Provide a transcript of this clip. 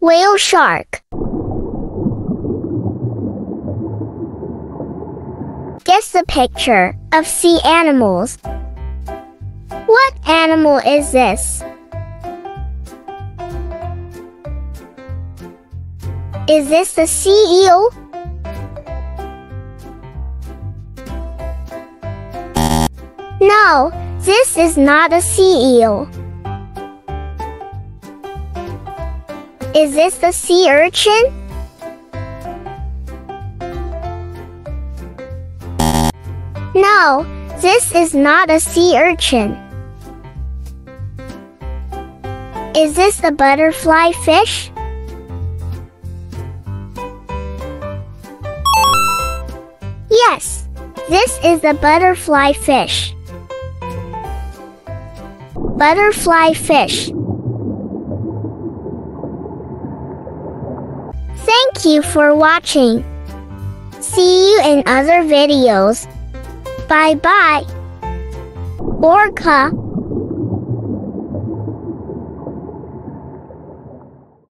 Whale shark. Guess the picture of sea animals. What animal is this? Is this the sea eel? No, this is not a sea eel. Is this the sea urchin? No, this is not a sea urchin. Is this the butterfly fish? Yes, this is the butterfly fish. Butterfly fish. Thank you for watching. See you in other videos. Bye bye. Orca.